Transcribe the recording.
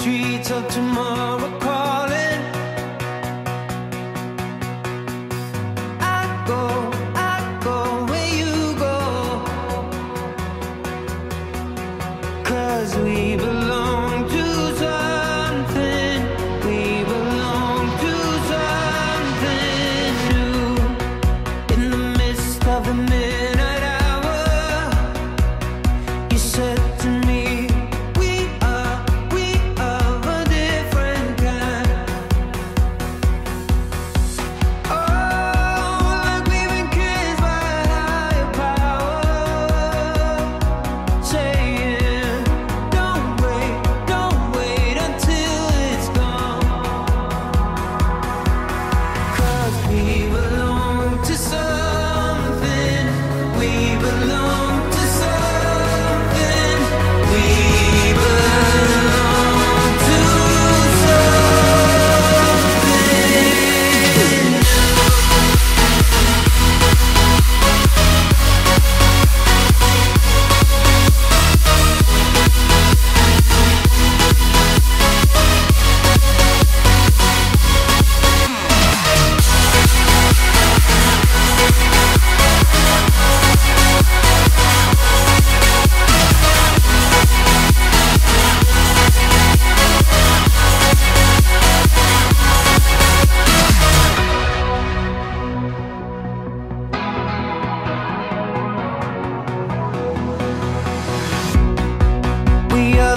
streets of tomorrow calling. I go, I go where you go. Cause we belong to something. We belong to something new. In the midst of the midnight hour, you said to me, We